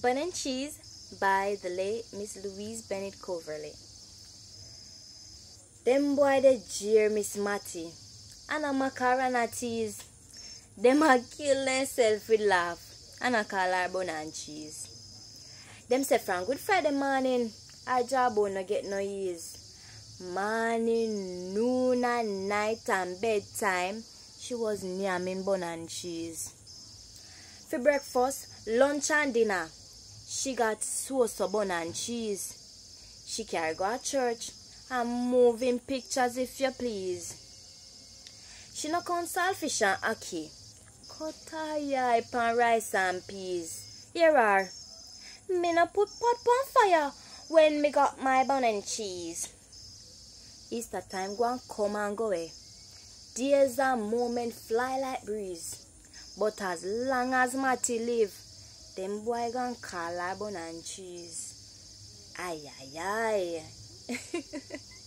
Bun and Cheese by the late Miss Louise Bennett Coverley. Them boy they jeer Miss Matty and a macarona tease. Them a kill themselves with laugh and a call her bun and cheese. Them say from Good Friday morning, our job no get no ease. Morning, noon and night and bedtime, she was yamming bun and cheese. For breakfast, lunch and dinner, she got sauce bun and cheese. She carry go to church and moving pictures if you please. She no count saltfish and her eye pan rice and peas. Here are. Me no put pot on fire when me got my bun and cheese. Easter time go and come and go away. Days and moments fly like breeze. But as long as Matty live, Dem boy gan kala bonan cheese. Ayayay.